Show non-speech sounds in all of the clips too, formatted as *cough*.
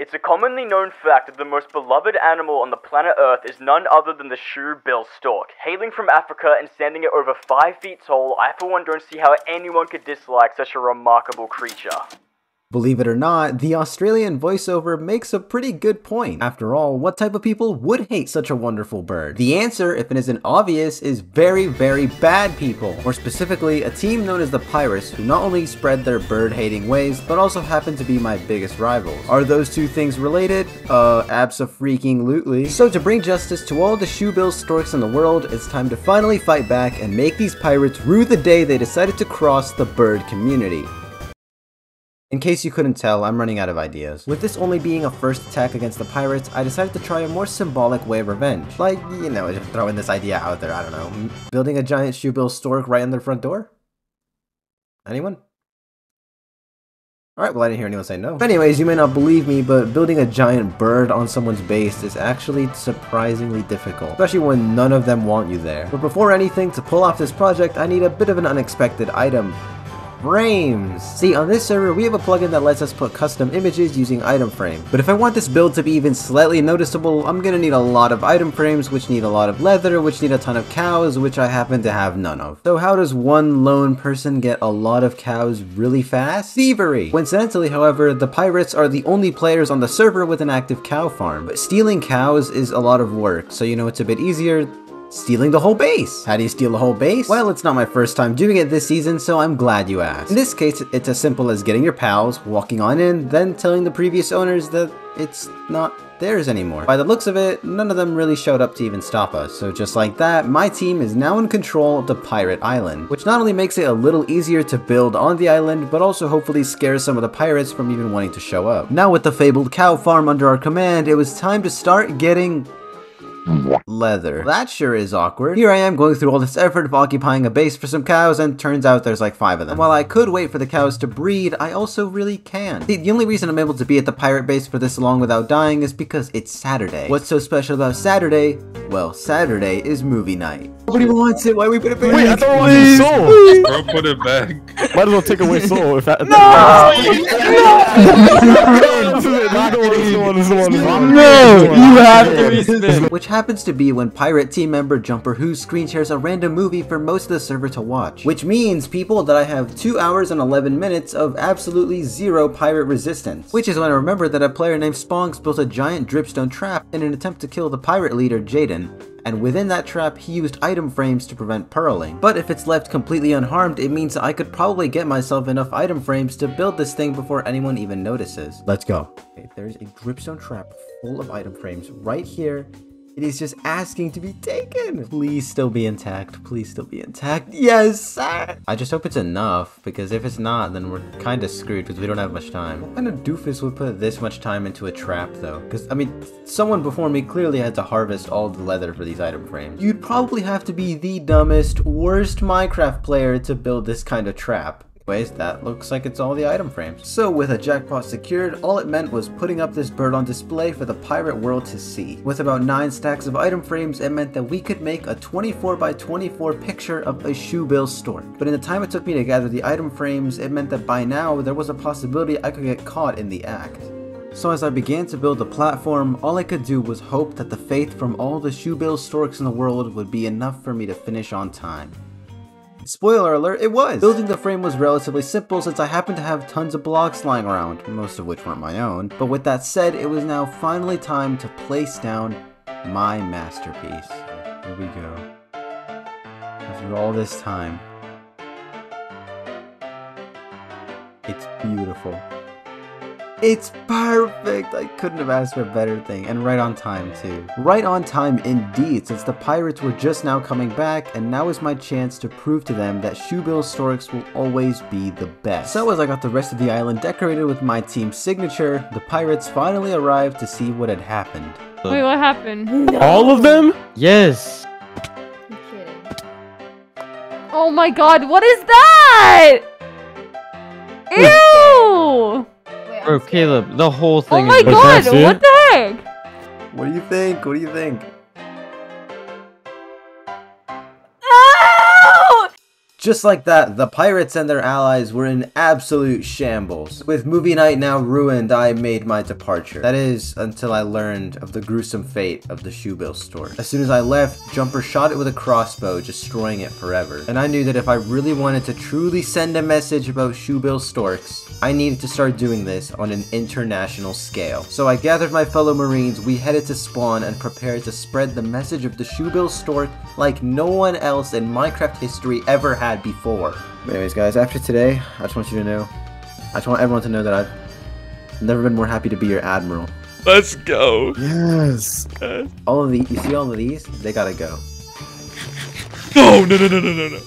It's a commonly known fact that the most beloved animal on the planet Earth is none other than the shoe-bill stork. Hailing from Africa and standing at over 5 feet tall, I for one don't see how anyone could dislike such a remarkable creature. Believe it or not, the Australian voiceover makes a pretty good point. After all, what type of people would hate such a wonderful bird? The answer, if it isn't obvious, is very, very bad people. More specifically, a team known as the Pirates, who not only spread their bird-hating ways, but also happen to be my biggest rivals. Are those two things related? Uh, abso-freaking-lutely. So to bring justice to all the shoebill storks in the world, it's time to finally fight back and make these pirates rue the day they decided to cross the bird community. In case you couldn't tell, I'm running out of ideas. With this only being a first attack against the pirates, I decided to try a more symbolic way of revenge. Like, you know, just throwing this idea out there, I don't know. Building a giant shoebill stork right in their front door? Anyone? Alright, well I didn't hear anyone say no. Anyways, you may not believe me, but building a giant bird on someone's base is actually surprisingly difficult, especially when none of them want you there. But before anything, to pull off this project, I need a bit of an unexpected item frames. See, on this server, we have a plugin that lets us put custom images using item frame. But if I want this build to be even slightly noticeable, I'm gonna need a lot of item frames, which need a lot of leather, which need a ton of cows, which I happen to have none of. So how does one lone person get a lot of cows really fast? Thievery! Coincidentally, however, the pirates are the only players on the server with an active cow farm. But stealing cows is a lot of work, so you know it's a bit easier stealing the whole base. How do you steal the whole base? Well, it's not my first time doing it this season, so I'm glad you asked. In this case, it's as simple as getting your pals, walking on in, then telling the previous owners that it's not theirs anymore. By the looks of it, none of them really showed up to even stop us, so just like that, my team is now in control of the Pirate Island, which not only makes it a little easier to build on the island, but also hopefully scares some of the pirates from even wanting to show up. Now with the fabled cow farm under our command, it was time to start getting leather. That sure is awkward. Here I am going through all this effort of occupying a base for some cows and turns out there's like five of them. And while I could wait for the cows to breed, I also really can. See, the only reason I'm able to be at the pirate base for this long without dying is because it's Saturday. What's so special about Saturday? Well, Saturday is movie night. Nobody wants it, why we put it back? Wait, I thought it was soul! Bro, put it back. Might as well take away soul if that- No! *laughs* No! You have to! Which happens to be when Pirate team member Jumper Who screen shares a random movie for most of the server to watch. Which means, people, that I have 2 hours and 11 minutes of absolutely zero pirate resistance. Which is when I remember that a player named Spongs built a giant dripstone trap in an attempt to kill the pirate leader Jaden, and within that trap he used item frames to prevent pearling. But if it's left completely unharmed, it means I could probably get myself enough item frames to build this thing before anyone even notices. Let's go. Okay, there's a dripstone trap full of item frames right here it is just asking to be taken. Please still be intact. Please still be intact. Yes, sir. I just hope it's enough because if it's not, then we're kind of screwed because we don't have much time. What kind of doofus would put this much time into a trap though? Because, I mean, someone before me clearly had to harvest all the leather for these item frames. You'd probably have to be the dumbest, worst Minecraft player to build this kind of trap. Anyways, that looks like it's all the item frames. So with a jackpot secured, all it meant was putting up this bird on display for the pirate world to see. With about 9 stacks of item frames, it meant that we could make a 24 by 24 picture of a shoebill stork. But in the time it took me to gather the item frames, it meant that by now there was a possibility I could get caught in the act. So as I began to build the platform, all I could do was hope that the faith from all the shoebill storks in the world would be enough for me to finish on time. Spoiler alert, it was! Building the frame was relatively simple since I happened to have tons of blocks lying around, most of which weren't my own. But with that said, it was now finally time to place down my masterpiece. Here we go. After all this time, it's beautiful. It's perfect! I couldn't have asked for a better thing, and right on time too. Right on time indeed, since the pirates were just now coming back, and now is my chance to prove to them that Shoebill Storks will always be the best. So as I got the rest of the island decorated with my team's signature, the pirates finally arrived to see what had happened. Wait, what happened? All of them? Yes. You're kidding. Oh my god, what is that? *laughs* Ew! Wait, Bro, Caleb, the whole thing. Oh my is god, what the heck? What do you think? What do you think? Just like that, the pirates and their allies were in absolute shambles. With movie night now ruined, I made my departure. That is, until I learned of the gruesome fate of the Shoebill store. As soon as I left, Jumper shot it with a crossbow, destroying it forever. And I knew that if I really wanted to truly send a message about Shoebill storks, I needed to start doing this on an international scale. So I gathered my fellow marines, we headed to spawn and prepared to spread the message of the Shoebill stork like no one else in Minecraft history ever had before. But anyways, guys, after today, I just want you to know, I just want everyone to know that I've never been more happy to be your admiral. Let's go. Yes. All of the, you see all of these? They gotta go. No, no, no, no, no, no, no.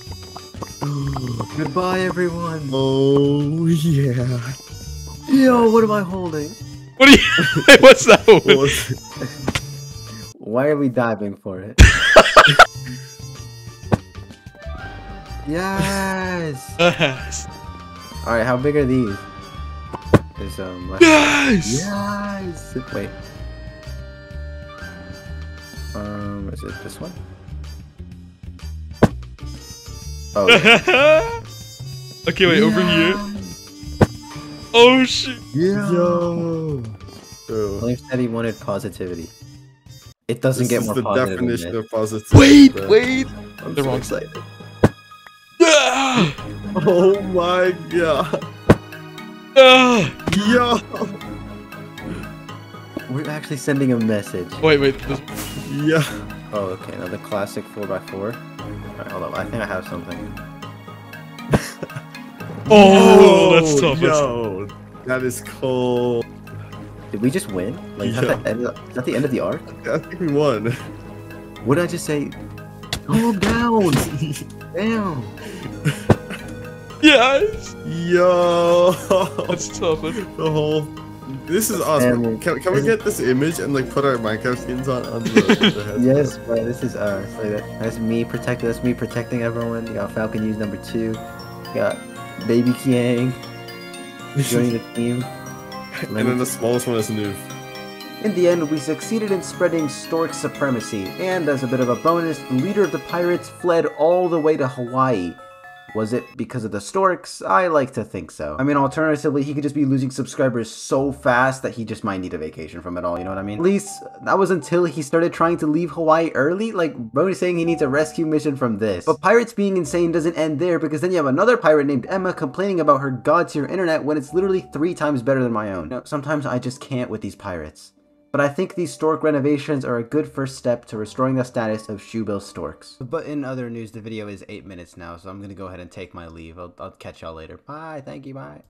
Goodbye, everyone. Oh yeah. Yo, what am I holding? What are you? Wait, *laughs* what's that one? Why are we diving for it? *laughs* yes. *laughs* Yes. All right, how big are these? There's um. left- Yes. Yes. Wait. Um, is it this one? Oh. *laughs* okay, wait, over here. Oh shit. Yeah. Yo. William said he wanted positivity. It doesn't This get is more the positive than definition of positivity. Wait, bro. wait. I'm The so wrong excited. *gasps* Oh my god. Ah! Yo. We're actually sending a message. Wait, wait. This... Yeah. Oh, okay. Another classic 4x4. Alright, hold up. I think I have something. *laughs* Oh, that's tough. Yo. That is cold. Did we just win? Like, is, that the end of, is that the end of the arc? I think we won. What did I just say? Calm *laughs* down! Damn! *laughs* Yes. Yo. That's tough. The whole. This is awesome. And- Can, can we get this image and like put our Minecraft skins on, on the, the *laughs* head? Yes, bro, this is uh, so that, that's me protecting. That's me protecting everyone. You got Falcuno number two. You got Baby Kieng *laughs* joining the team. and then the smallest one is Noob. In the end, we succeeded in spreading Stork supremacy, and as a bit of a bonus, the leader of the pirates fled all the way to Hawaii. Was it because of the storks? I like to think so. I mean, alternatively, he could just be losing subscribers so fast that he just might need a vacation from it all, you know what I mean? At least, that was until he started trying to leave Hawaii early. Like, bro is saying he needs a rescue mission from this. But pirates being insane doesn't end there, because then you have another pirate named Emma complaining about her god tier internet when it's literally three times better than my own. You know, sometimes I just can't with these pirates. But I think these stork renovations are a good first step to restoring the status of Shoebill storks. But in other news, the video is 8 minutes now, so I'm gonna go ahead and take my leave. I'll, I'll catch y'all later. Bye, thank you, bye.